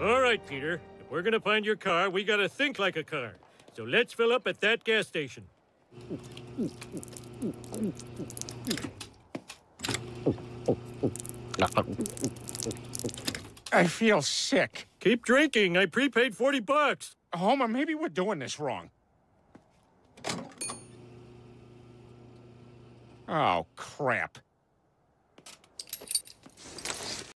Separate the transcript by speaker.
Speaker 1: All right, Peter. If we're gonna find your car, we gotta think like a car. So let's fill up at that gas station.
Speaker 2: I feel sick.
Speaker 1: Keep drinking. I prepaid 40 bucks.
Speaker 2: Homer, maybe we're doing this wrong. Oh, crap.